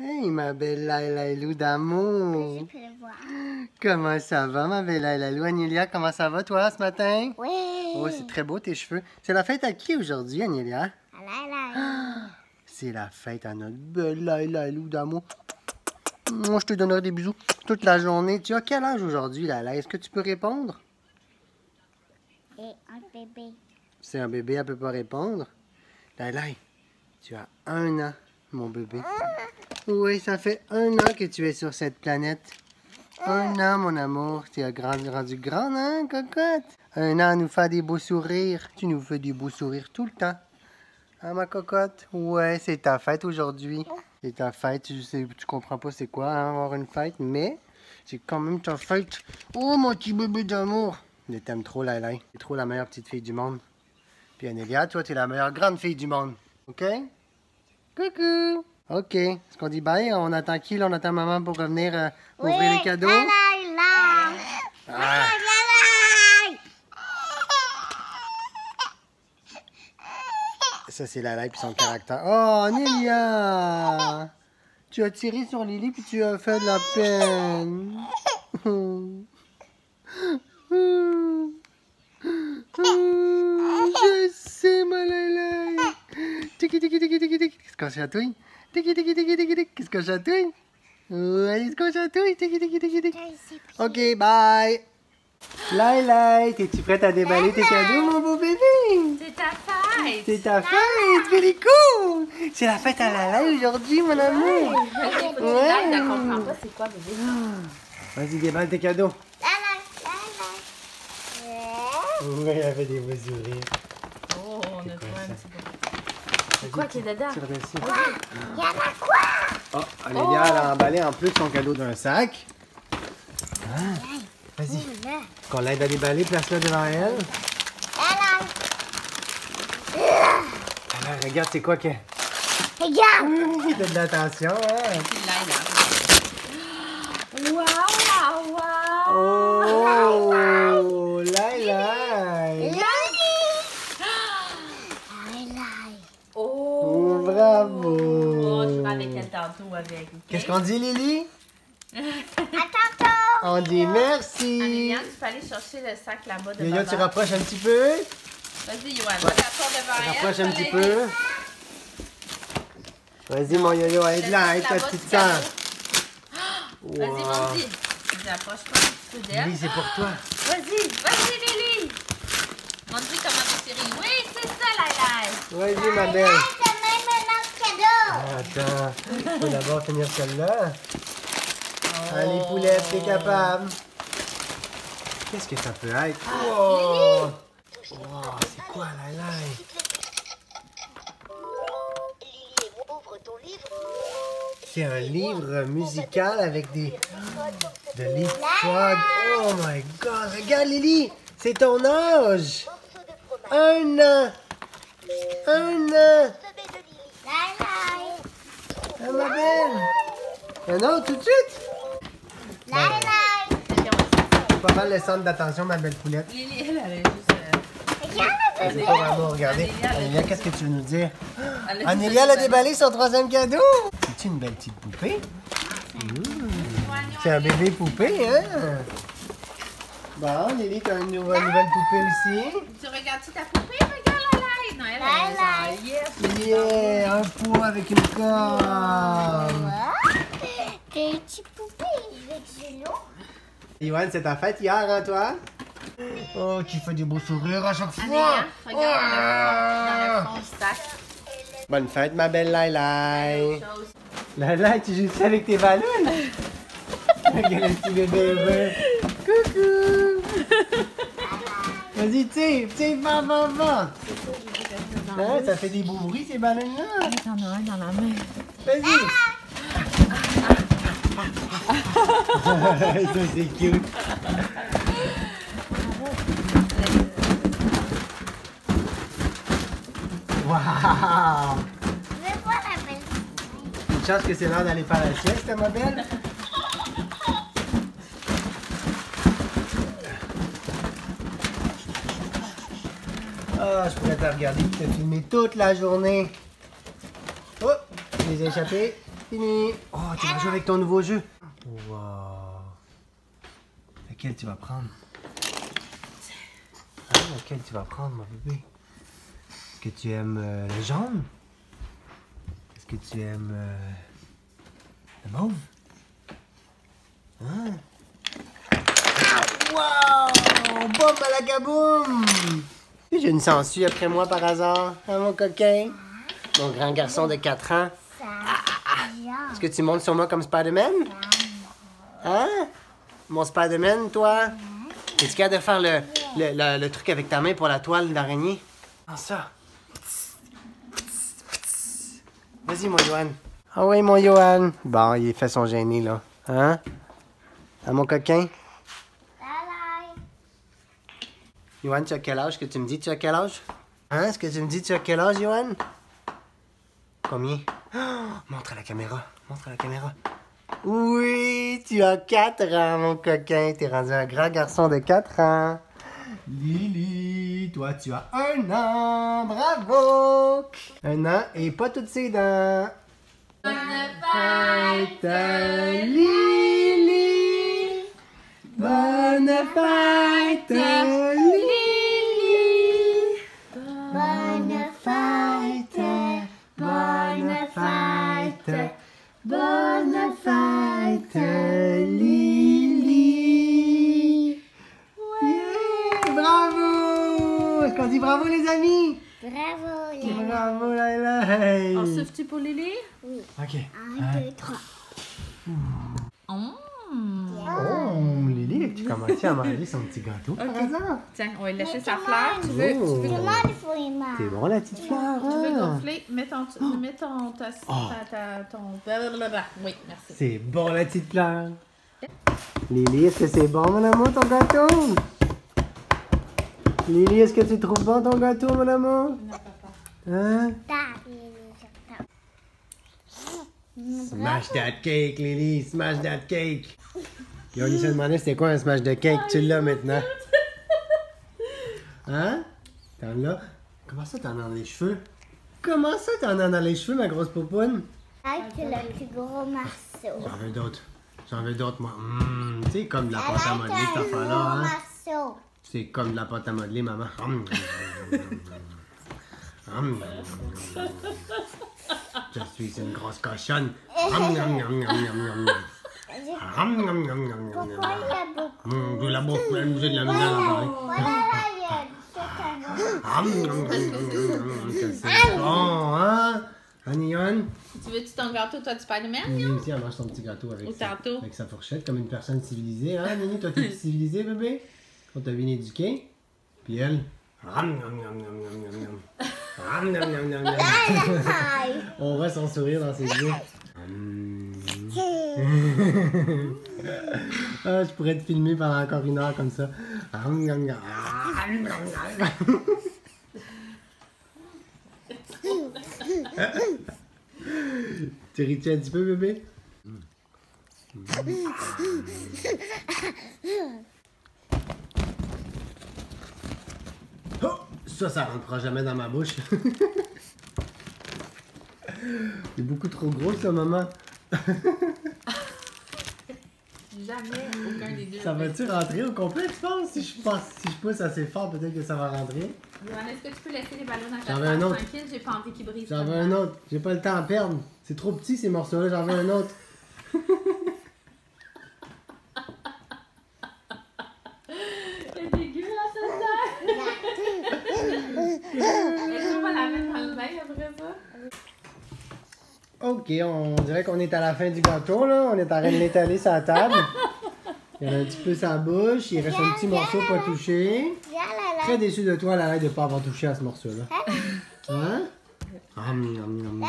Hey, ma belle Lailou Je d'amour. peux le voir. Comment ça va, ma belle Lailou? Anélia, comment ça va, toi, ce matin? Oui. Oh, c'est très beau, tes cheveux. C'est la fête à qui aujourd'hui, Anélia? Ah là là. C'est la fête à notre belle Lailou d'amour. Moi, je te donnerai des bisous toute la journée. Tu as quel âge aujourd'hui, Laila? Est-ce que tu peux répondre? Et un bébé. C'est un bébé, elle peut pas répondre. Laila, tu as un an, mon bébé. Oui, ça fait un an que tu es sur cette planète. Un an, mon amour. Tu as grand- rendu grande, hein, cocotte? Un an nous faire des beaux sourires. Tu nous fais des beaux sourires tout le temps. Hein, ma cocotte? Ouais, c'est ta fête aujourd'hui. C'est ta fête. Tu, sais, tu comprends pas c'est quoi, hein, avoir une fête, mais c'est quand même ta fête. Oh, mon petit bébé d'amour. Je t'aime trop, Laila. Tu trop la meilleure petite fille du monde. Puis Anélia, toi, tu es la meilleure grande fille du monde. OK? Coucou! OK. Est-ce qu'on dit bye? On attend qui, là? On attend maman pour revenir euh, ouvrir les cadeaux? Ah, ça, c'est la et puis son caractère. Oh, Anélia! Tu as tiré sur Lily puis tu as fait de la peine. Je sais, ma Laila. Tiki, tiki, tiki, tiki, tiki. Qu'est-ce qu'on chatouille? Tiki, tiki, tiki, tiki, tiki. Qu'est-ce qu'on chatouille? Ouais, qu'est-ce qu'on chatouille? Tiki, tiki, tiki, tiki. OK, bye. Laila, es-tu prête à déballer tes cadeaux, mon beau bébé? C'est ta fête! C'est ta fête, very cool! C'est la fête à la aujourd'hui, mon amour! Ouais. que tu ne comprends pas c'est quoi, bébé? Vas-y, déballe tes cadeaux. Oui, elle fait des beaux sourires. Oh, on a quoi, trouvé ça? un petit peu. C'est quoi qui est dessus. Il y en a quoi? Oh, Olivia, elle a emballé en plus son cadeau d'un sac. Ah, Vas-y, Oh qu'on l'aide à déballer, place-le devant elle. Alors, regarde, c'est quoi que... Regarde. Oui, de l'attention, hein? Wow, wow, wow! Oh, Laila! La la. Oh! Oh, bravo! Oh, je vais avec elle tantôt avec. ok? Qu'est-ce qu'on dit, Lily? À tantôt. On dit merci. Liliane, tu peux aller chercher le sac là-bas de Yoyo, tu rapproches un petit peu? Vas-y, Yoann, va t'asseoir devant elle. Rapproche un petit peu? Vas-y, mon Yoyo, aide-la, aide ta petite tu sœur. Vas-y, vas-y. Tu approches pas un petit peu d'elle. Lily, c'est pour toi. Vas-y, vas-y, Lily. Montre-lui comment tu chérie. Oui, c'est ça, Laila. Vas-y, ma belle. C'est même un autre cadeau. Attends, il faut d'abord finir celle-là. Allez, poulette, t'es capable. Qu'est-ce que ça peut être? Wow, c'est quoi, la livre. C'est un livre musical avec des. de leapfrog. Oh my god, regarde Lily! C'est ton âge! Un an! Un an! Ah, ma belle! Tout de suite? La. C'est pas mal le centre d'attention, ma belle poulette. Lily, elle, elle a juste. euh, pas vraiment regarder. Anélia, elle qu'est-ce que tu veux nous dire? Anélia, elle a déballé. son troisième cadeau! C'est-tu une belle petite poupée? Mmh. C'est un bébé poupée, hein? Bon, Lily, t'as une nouvelle, nouvelle poupée aussi? Tu regardes-tu ta poupée? Yeah, un pot avec une corne. T'es une petite poupée avec lot. Yoann, c'est ta fête hier, hein, toi? Oh, qui fait des beaux sourires à chaque fois. Anélia, regarde dans le fond, dans le fond sac. Bonne fête, ma belle Laila. Chose. Laila, tu joues avec tes ballons? Regarde le petit bébé heureux. Coucou! Vas-y, tire, tire, va, va, va. Hein, ça fait des beaux bruits, ces as un dans la main. Vas-y. ça, c'est cute. Wow! Je veux voir la belle. Une chance que c'est l'heure d'aller faire la sieste, ma belle. Ah, je pourrais te regarder te filmer toute la journée. Oh, je les ai échappés. Fini. Oh, tu vas jouer avec ton nouveau jeu. Wow. Lequel tu vas prendre? Ah, lequel tu vas prendre, mon bébé? Est-ce que tu aimes euh, le jaune? Est-ce que tu aimes euh, le mauve? Hein? Ah, wow! Boum, balagaboum! J'ai une sangsue après moi par hasard, hein, mon coquin? Mon grand garçon de 4 ans. Ça. Est-ce que tu montes sur moi comme Spider-Man? Hein? Mon Spider-Man, toi? Es-tu capable de faire le, le, le- le truc avec ta main pour la toile d'araignée? Ah, ça. Vas-y, mon Johan. Ah oui, mon Johan. Bon, il fait son gêné, là. Hein? Ah, mon coquin? Bye Johan, tu as quel âge? Que tu me dis? Tu as quel âge? Hein? Est-ce que tu me dis tu as quel âge, Johan? Combien? Oh, montre à la caméra. Montre à la caméra. Oui, tu as 4 ans, mon coquin. T'es rendu un grand garçon de 4 ans. Lily, toi, tu as un an. Bravo! Un an et pas toutes ses dents. Bonne fête, Lily. Bonne fête, Lily. Bravo, Laila. On souffle-tu pour Lily? Ok. Un, deux, trois. Hum. Oh, Lily, tu commences à manger son petit gâteau par hasard. Tiens, on va lui laisser sa fleur. Tu veux, tu veux, C'est bon, la petite fleur, tu veux hein? gonfler? Mets ton, mets ton, ta, ta, ta- ton, blablabla. Oui, merci. C'est bon, la petite fleur. Lily, est-ce que c'est bon, mon amour, ton gâteau? Lily, est-ce que tu trouves bon ton gâteau, mon amour? Hein? Est Smash that cake, Lily, smash that cake. Puis on lui se demandait c'était quoi un smash de cake, tu l'as maintenant. Hein? T'en l'as? Comment ça t'en as dans les cheveux? Comment ça t'en as dans les cheveux, ma grosse popoune? Avec le plus gros morceau. J'en veux d'autres. J'en veux d'autres, moi. Hum, tu sais, comme de la pâte à modeler, cette affaire-là, hein? C'est comme de la pâte à modeler, maman. Hum, hum, hum, hum. Je suis une grosse cochonne. Hum, hum, hum, hum, hum, hum, hum. Hum, hum, hum, hum, hum, hum. Hum, J'ai la bouche pleine, j'ai de la misère à. Hum, hum, hum, hum, hum, hum, c'est bon, hein? Anion? Tu veux-tu ton gâteau, toi, du Spider-Man? Nini aussi, elle mange son petit gâteau avec, sa, avec sa fourchette, comme une personne civilisée. Hein, Nini? Toi, t'es civilisée, bébé? On t'a bien éduqué. Puis elle? Aïe. On voit son sourire dans ses yeux. Ah, je pourrais te filmer pendant encore une heure comme ça. Hum. Tu ris-tu un petit peu, bébé? Oh! Ça, ça rentrera jamais dans ma bouche. C'est beaucoup trop gros, ça, maman. Jamais aucun des deux. Ça va-tu rentrer au complet, tu penses? Si je, pense, si je pousse assez fort, peut-être que ça va rentrer. Johan, est-ce que tu peux laisser les ballons à ta J'en veux un autre. tranquille? J'ai pas envie qu'ils brisent. J'en veux un autre. J'ai pas le temps à perdre. C'est trop petit, ces morceaux-là. J'en veux un autre. C'est dégueulasse, ça! Est-ce qu'on va la mettre dans le bain après ça? OK, on dirait qu'on est à la fin du gâteau, là. On est en train de l'étaler sur la table. Il y en a un petit peu sa bouche. Il reste un petit morceau pas touché. Très déçu de toi, Lara, de ne pas avoir touché à ce morceau-là. Hein? Hum, hum, hum.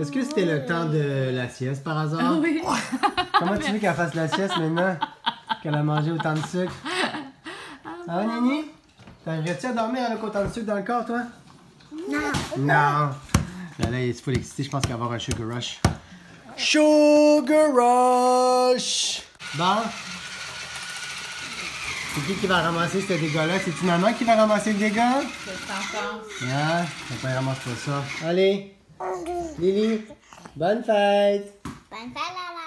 Est-ce que c'était le temps de la sieste par hasard? Oui. Comment tu veux qu'elle fasse la sieste maintenant qu'elle a mangé autant de sucre? Hein, Nini? T'arriverais-tu à dormir avec autant de sucre dans le corps, toi? Non. Non! Là, là, il est full excité. Je pense qu'il va avoir un sugar rush. Sugar rush! Bon. C'est qui qui va ramasser ce dégât-là? C'est-tu maman qui va ramasser le dégât? Je t'en pense. Ah, papa il ramasse pas ça. Allez! Lily, Bonne fête! Bonne fête, Lala.